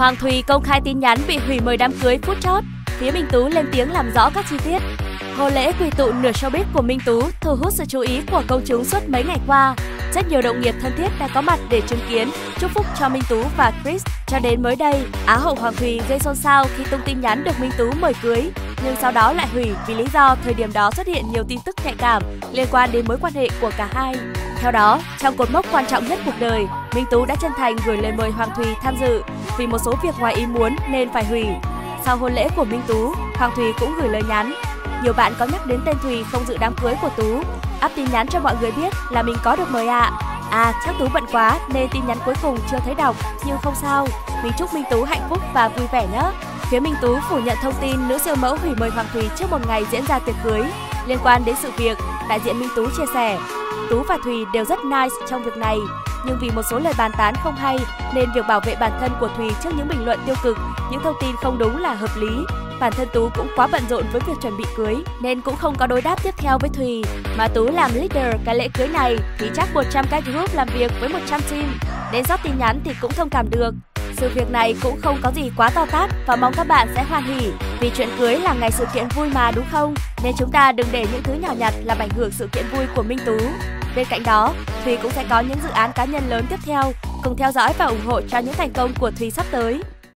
Hoàng Thùy công khai tin nhắn bị hủy mời đám cưới phút chót. Phía Minh Tú lên tiếng làm rõ các chi tiết. Hôn lễ quy tụ nửa showbiz của Minh Tú thu hút sự chú ý của công chúng suốt mấy ngày qua. Rất nhiều đồng nghiệp thân thiết đã có mặt để chứng kiến, chúc phúc cho Minh Tú và Chris. Cho đến mới đây, Á hậu Hoàng Thùy gây xôn xao khi tung tin nhắn được Minh Tú mời cưới, nhưng sau đó lại hủy vì lý do thời điểm đó xuất hiện nhiều tin tức nhạy cảm liên quan đến mối quan hệ của cả hai. Theo đó, trong cột mốc quan trọng nhất cuộc đời, Minh Tú đã chân thành gửi lời mời Hoàng Thùy tham dự vì một số việc ngoài ý muốn nên phải hủy. Sau hôn lễ của Minh Tú, Hoàng Thùy cũng gửi lời nhắn. Nhiều bạn có nhắc đến tên Thùy không dự đám cưới của Tú, up tin nhắn cho mọi người biết là mình có được mời ạ. À. à, chắc Tú bận quá nên tin nhắn cuối cùng chưa thấy đọc, nhưng không sao. Mình chúc Minh Tú hạnh phúc và vui vẻ nhé. Phía Minh Tú phủ nhận thông tin nữ siêu mẫu hủy mời Hoàng Thùy trước một ngày diễn ra tiệc cưới. Liên quan đến sự việc, đại diện Minh Tú chia sẻ, Tú và Thùy đều rất nice trong việc này, nhưng vì một số lời bàn tán không hay nên việc bảo vệ bản thân của Thùy trước những bình luận tiêu cực, những thông tin không đúng là hợp lý. Bản thân Tú cũng quá bận rộn với việc chuẩn bị cưới nên cũng không có đối đáp tiếp theo với Thùy. Mà Tú làm leader cái lễ cưới này thì chắc 100 cái group làm việc với 100 team. Đến rót tin nhắn thì cũng thông cảm được. Sự việc này cũng không có gì quá to tát và mong các bạn sẽ hoan hỉ vì chuyện cưới là ngày sự kiện vui mà đúng không? Nên chúng ta đừng để những thứ nhỏ nhặt làm ảnh hưởng sự kiện vui của Minh Tú. Bên cạnh đó, Thùy cũng sẽ có những dự án cá nhân lớn tiếp theo. Cùng theo dõi và ủng hộ cho những thành công của Thùy sắp tới.